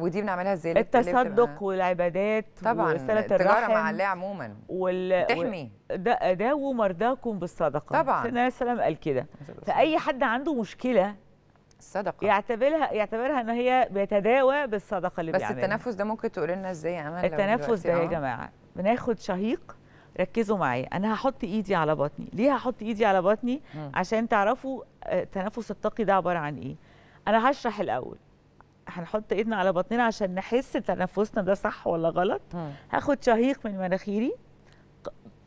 ودي بنعملها إزاي؟ التصدق والعبادات طبعا وصله التجارة الرحم مع الله عموما. وال تحمي داووا مرضاكم بالصدقة. طبعا. سيدنا عليه السلام قال كده. فأي حد عنده مشكلة الصدقه يعتبرها يعتبرها إن هي بيتداوى بالصدقة اللي بس بيعملها. التنفس ده ممكن تقول لنا إزاي يا امل التنفس ده يا آه. جماعة بناخد شهيق ركزوا معايا. أنا هحط إيدي على بطني. ليه هحط إيدي على بطني؟ مم. عشان تعرفوا آه، التنفس الطاقي ده عبارة عن إيه. أنا هشرح الأول. هنحط ايدنا على بطننا عشان نحس تنفسنا ده صح ولا غلط. هاخد شهيق من مناخيري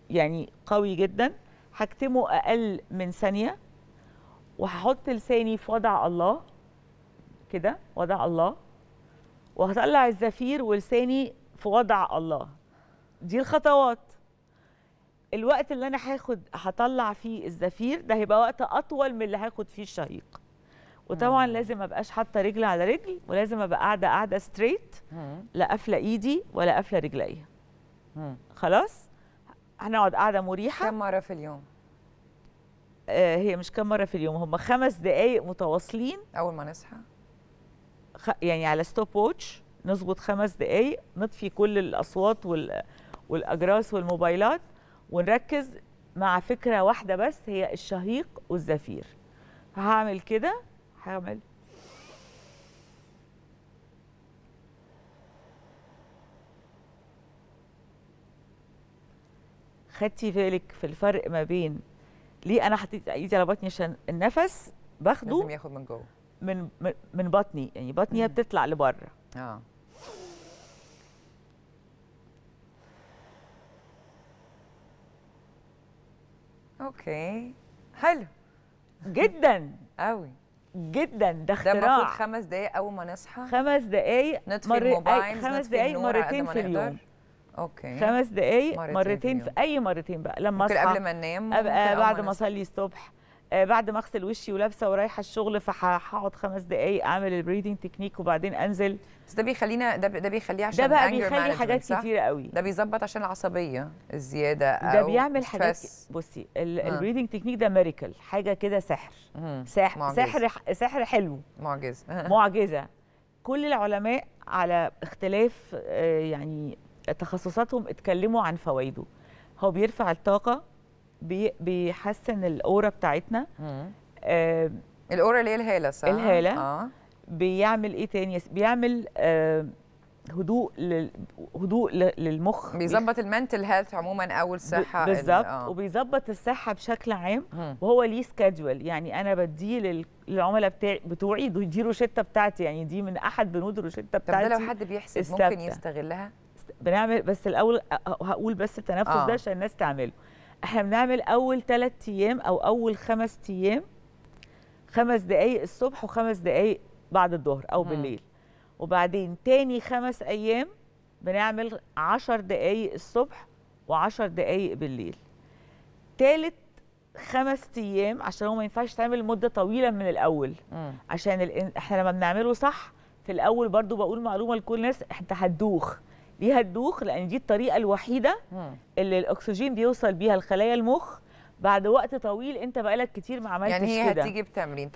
يعني قوي جدا. هكتمه أقل من ثانية. وهحط لساني في وضع الله كده وضع الله. وهطلع الزفير ولساني في وضع الله. دي الخطوات. الوقت اللي أنا هاخد هطلع فيه الزفير ده هيبقى وقت أطول من اللي هاخد فيه الشهيق. وطبعا مم. لازم ما ابقاش حاطة رجل على رجل ولازم أبقى قاعدة قاعدة straight. لا قافلة إيدي ولا قافلة رجليا. خلاص؟ هنقعد قاعدة مريحة. كم مرة في اليوم؟ آه هي مش كم مرة في اليوم هم خمس دقائق متواصلين. أول ما نصحى؟ خ... يعني على stop watch نظبط خمس دقائق نطفي كل الأصوات وال... والأجراس والموبايلات ونركز مع فكرة واحدة بس هي الشهيق والزفير. هعمل كده هعمل خدتي بالك في الفرق ما بين ليه أنا حطيت إيدي على بطني عشان النفس باخده؟ لازم ياخد من جوه. من من- بطني يعني بطني هي. بتطلع لبره. آه. Okay. حلو. جدا. قوي جدا ده ده المفروض اختراع خمس دقايق أول ما نصحى خمس دقائق نطفي أي الموبايل خمس قد مرتين في. اليوم okay خمس دقائق مرتين في مرتين في, اليوم. أي مرتين بقى لما أصحى قبل ما ممكن ابقى بعد ما. أصلي الصبح بعد ما اغسل وشي ولابسه ورايحه الشغل فهقعد خمس دقائق اعمل ال breathing technique وبعدين انزل بس ده بيخلينا ده ده بيخليه عشان ده بقى بيخلي حاجات؟ كتيرة قوي ده بيظبط عشان العصبية الزيادة ده أو بيعمل حاجات. بصي آه. ال breathing technique ده miracle حاجة كده سحر. سحر. سحر سحر حلو معجزة معجزة كل العلماء على اختلاف آه، يعني تخصصاتهم اتكلموا عن فوائده هو بيرفع الطاقة بيحسن ال aura بتاعتنا. آه، ال aura اللي هي الهالة صح؟ الهالة. آه بيعمل إيه تاني بيعمل آه، هدوء لل- هدوء للمخ بيظبط المنتل هيلث عموما أو الصحة ال- بالظبط آه. وبيظبط الصحة بشكل عام مم. وهو ليه سكادجول يعني أنا بديه لل- للعملاء بتاعي بتوعي دي روشتة بتاعتي يعني دي من أحد بنود الروشته طب بتاعتي ده لو حد بيحسد الثابتة. ممكن يستغلها بنعمل بس الأول هقول بس التنفس آه. ده عشان الناس تعمله إحنا بنعمل أول ثلاث أيام أو أول خمس أيام خمس دقايق الصبح وخمس دقايق بعد الظهر أو. بالليل وبعدين تاني خمس أيام بنعمل عشر دقايق الصبح وعشر دقايق بالليل تالت خمس أيام عشان هو ما ينفعش تعمل لمده طويلة من الأول مم. عشان إحنا لما بنعمله صح في الأول برضو بقول معلومة لكل الناس انت هتدوخ ليه هتدوخ لأن دي الطريقة الوحيدة. اللي الأكسجين بيوصل بيها لخلايا المخ. بعد وقت طويل أنت بقالك كتير ما عملتش يعني هي كده. هتيجي بتمرين.